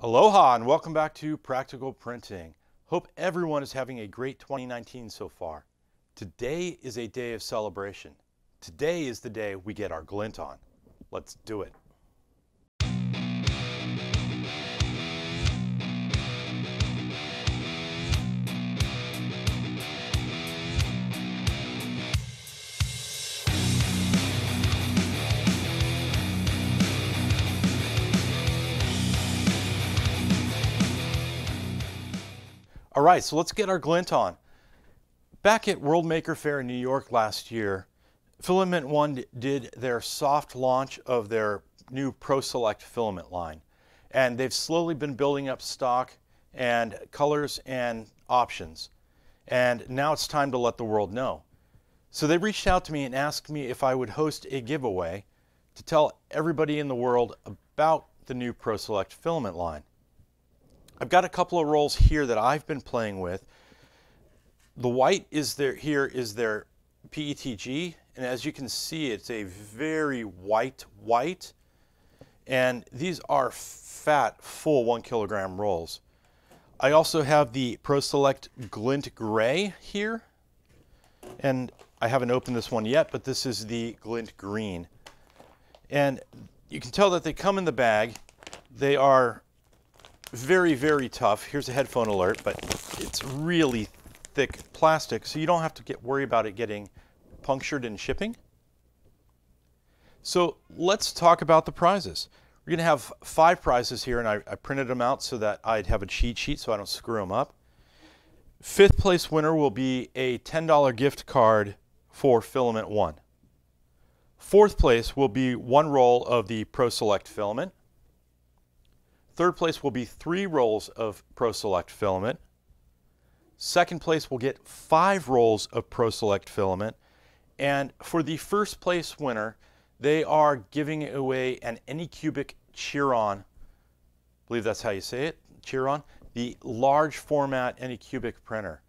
Aloha and welcome back to Practical Printing. Hope everyone is having a great 2019 so far. Today is a day of celebration. Today is the day we get our glint on. Let's do it. All right, so let's get our glint on. Back at World Maker Faire in New York last year, Filament One did their soft launch of their new Pro Select filament line. And they've slowly been building up stock and colors and options. And now it's time to let the world know. So they reached out to me and asked me if I would host a giveaway to tell everybody in the world about the new Pro Select filament line. I've got a couple of rolls here that I've been playing with. The white is there here is their PETG, and as you can see, it's a very white white, and these are fat, full one kilogram rolls. I also have the Pro Select Glint Gray here, and I haven't opened this one yet, but this is the Glint Green. And you can tell that they come in the bag. They are very, very tough. Here's a headphone alert, but it's really thick plastic, so you don't have to get worry about it getting punctured in shipping. So let's talk about the prizes. We're going to have five prizes here, and I, I, printed them out so that I'd have a cheat sheet so I don't screw them up. Fifth place winner will be a $10 gift card for Filament One. Fourth place will be one roll of the Pro Select filament. Third place will be three rolls of ProSelect filament. Second place will get five rolls of ProSelect filament. And for the first place winner, they are giving away an Anycubic Chiron. I believe that's how you say it, Chiron, the large format Anycubic printer.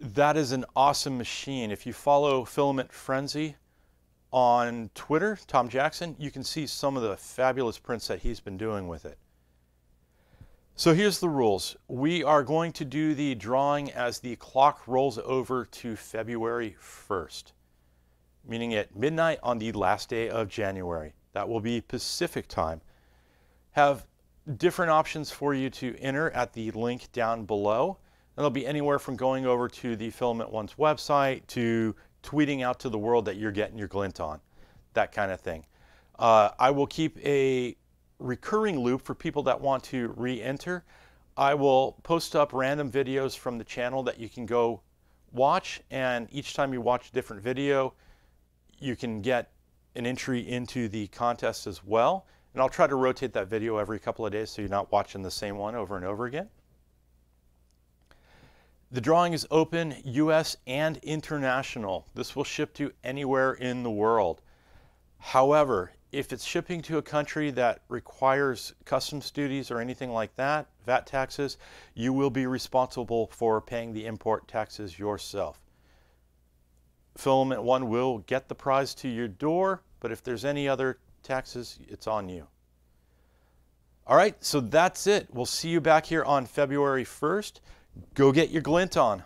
That is an awesome machine. If you follow Filament Frenzy on Twitter, Tom Jackson, you can see some of the fabulous prints that he's been doing with it. So here's the rules. We are going to do the drawing as the clock rolls over to February 1st, meaning at midnight on the last day of January. That will be Pacific time. Have different options for you to enter at the link down below. And they'll be anywhere from going over to the Filament One's website to tweeting out to the world that you're getting your glint on, that kind of thing. Uh, I will keep a recurring loop for people that want to re-enter. I will post up random videos from the channel that you can go watch and each time you watch a different video you can get an entry into the contest as well and I'll try to rotate that video every couple of days so you're not watching the same one over and over again. The drawing is open US and international. This will ship to anywhere in the world. However, if it's shipping to a country that requires customs duties or anything like that, VAT taxes, you will be responsible for paying the import taxes yourself. Filament One will get the prize to your door, but if there's any other taxes, it's on you. All right, so that's it. We'll see you back here on February 1st. Go get your glint on.